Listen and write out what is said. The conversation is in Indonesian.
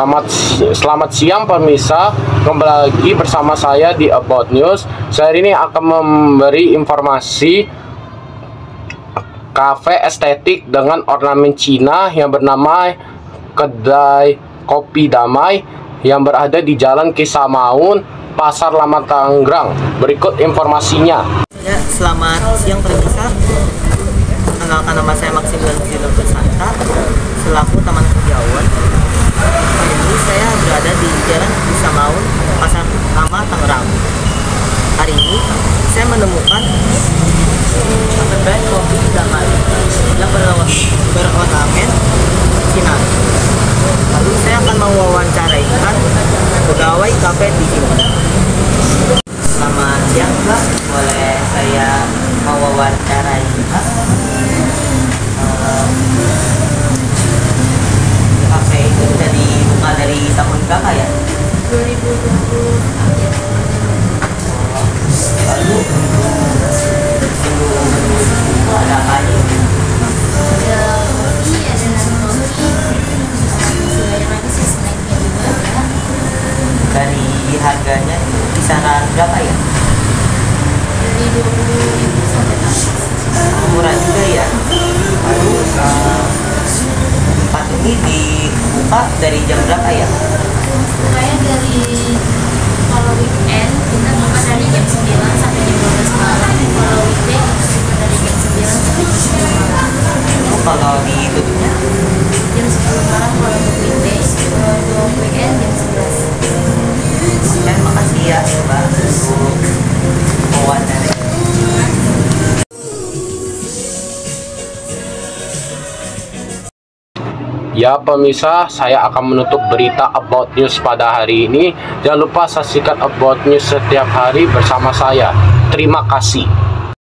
Selamat selamat siang pemirsa. Kembali lagi bersama saya di About News. Saya ini akan memberi informasi kafe estetik dengan ornamen Cina yang bernama Kedai Kopi Damai yang berada di Jalan Kisah Maun, Pasar Lama Tangerang. Berikut informasinya. Ya, selamat siang pemirsa. Kenalkan nama saya Maximilian Zino Bersanta selaku Taman Kerjawan. Hari ini saya berada di Jalan Bisamaun, Pasar Lama Tangerang. Hari ini saya menemukan kedai kopi damai yang berlawan berornamen Cina. Lalu saya akan mewawancaraikan pegawai kafe di sini. Dari harganya kisaran berapa ya? dari 20 sampai 60 Murah juga ya. Lalu eh, tempat ini dibuka dari jam berapa ya? bukanya dari kalau weekend kita buka dari jam 9 sampai jam 12 malam kalau weekday kita buka dari jam 9 sampai jam 10 malam Lalu kalau ditutupnya jam 10 malam kalau untuk weekday kalau untuk weekend Ya pemirsa, saya akan menutup berita About News pada hari ini. Jangan lupa saksikan About News setiap hari bersama saya. Terima kasih.